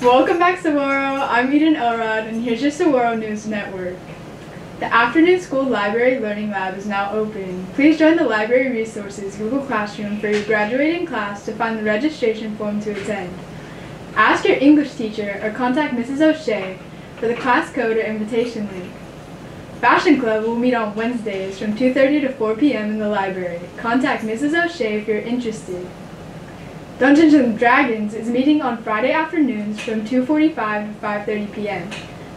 Welcome back, Saguaro. I'm Eden Elrod, and here's your Saguaro News Network. The Afternoon School Library Learning Lab is now open. Please join the Library Resources Google Classroom for your graduating class to find the registration form to attend. Ask your English teacher or contact Mrs. O'Shea for the class code or invitation link. Fashion Club will meet on Wednesdays from 2.30 to 4 p.m. in the library. Contact Mrs. O'Shea if you're interested. Dungeons and Dragons is meeting on Friday afternoons from 2.45 to 5.30 p.m.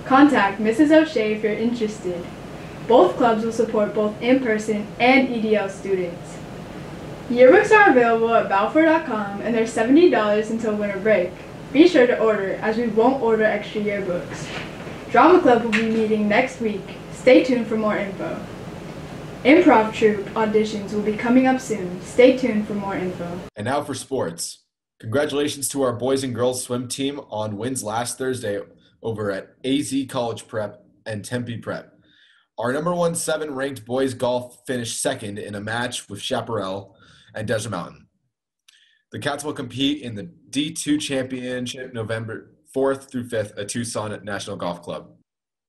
Contact Mrs. O'Shea if you're interested. Both clubs will support both in-person and EDL students. Yearbooks are available at balfour.com and they're $70 until winter break. Be sure to order as we won't order extra yearbooks. Drama Club will be meeting next week. Stay tuned for more info. Improv troupe auditions will be coming up soon. Stay tuned for more info. And now for sports. Congratulations to our boys and girls swim team on wins last Thursday over at AZ College Prep and Tempe Prep. Our number one seven ranked boys golf finished second in a match with Chaparral and Desert Mountain. The Cats will compete in the D2 Championship November 4th through 5th at Tucson National Golf Club.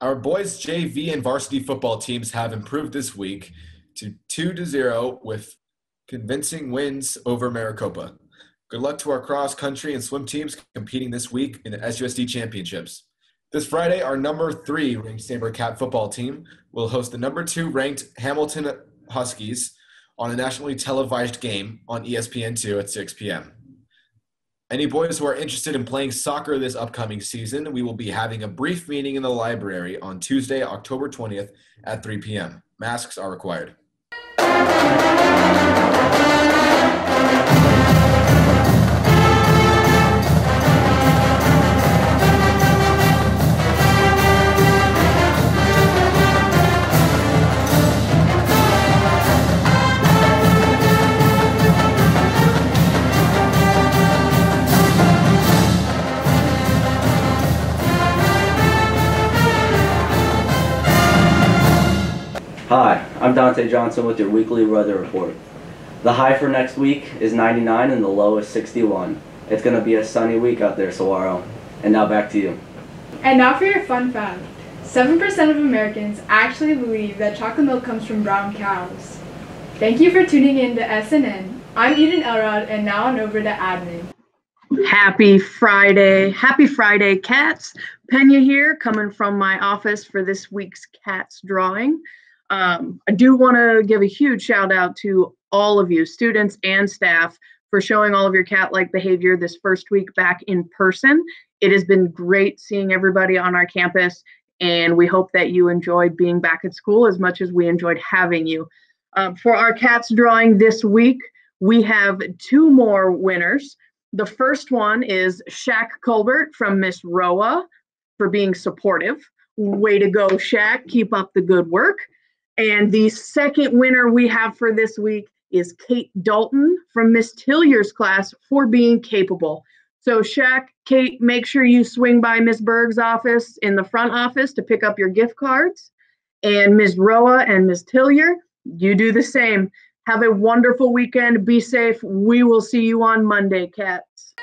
Our boys JV and varsity football teams have improved this week to 2 to 0 with convincing wins over Maricopa. Good luck to our cross country and swim teams competing this week in the SUSD championships. This Friday, our number three ranked Sabre Cat football team will host the number two ranked Hamilton Huskies on a nationally televised game on E ESPN2 at 6 p.m. Any boys who are interested in playing soccer this upcoming season, we will be having a brief meeting in the library on Tuesday, October 20th at 3 p.m. Masks are required. I'm Dante Johnson with your weekly weather report. The high for next week is 99 and the low is 61. It's going to be a sunny week out there, Saguaro. And now back to you. And now for your fun fact. 7% of Americans actually believe that chocolate milk comes from brown cows. Thank you for tuning in to SNN. I'm Eden Elrod, and now on over to admin. Happy Friday. Happy Friday, cats. Pena here, coming from my office for this week's cats drawing. Um, I do want to give a huge shout out to all of you, students and staff, for showing all of your cat like behavior this first week back in person. It has been great seeing everybody on our campus, and we hope that you enjoyed being back at school as much as we enjoyed having you. Um, for our cats drawing this week, we have two more winners. The first one is Shaq Colbert from Miss Roa for being supportive. Way to go, Shaq. Keep up the good work. And the second winner we have for this week is Kate Dalton from Miss Tillier's class for being capable. So, Shaq, Kate, make sure you swing by Miss Berg's office in the front office to pick up your gift cards. And Ms. Roa and Ms. Tillier, you do the same. Have a wonderful weekend. Be safe. We will see you on Monday, cats.